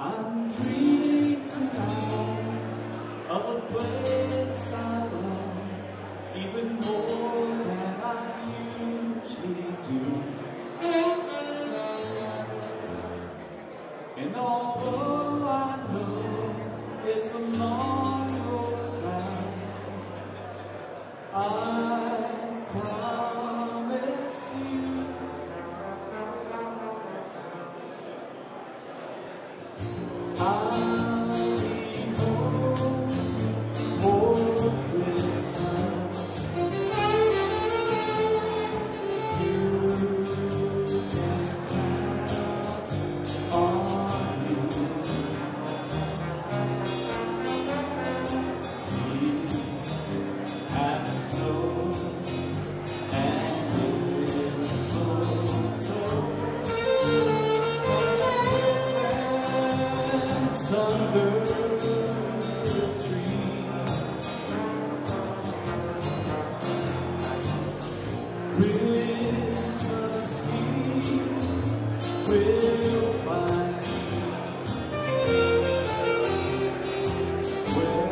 I'm dreaming tonight of a place I love even more than I usually do. And although I know it's a long road I I'll will find where